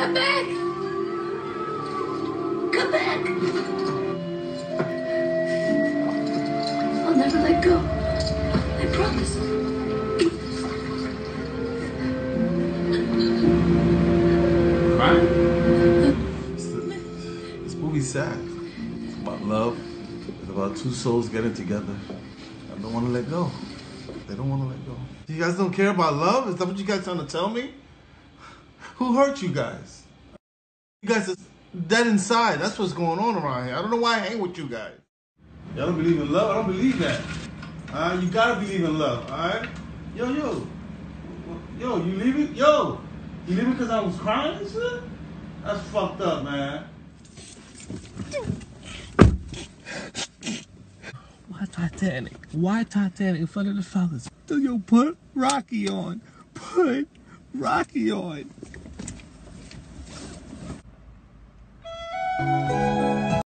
Come back! Come back! I'll never let go. I promise. Right? This movie's sad. It's about love. It's about two souls getting together. I don't want to let go. They don't want to let go. You guys don't care about love? Is that what you guys trying to tell me? Who hurt you guys? You guys are dead inside. That's what's going on around here. I don't know why I hang with you guys. Y'all don't believe in love? I don't believe that. Alright, you gotta believe in love, alright? Yo, yo. Yo, you leave leaving? Yo! You leaving because I was crying and shit? That's fucked up, man. Why Titanic? Why Titanic in front of the fellas? Do yo, put Rocky on. Put Rocky on.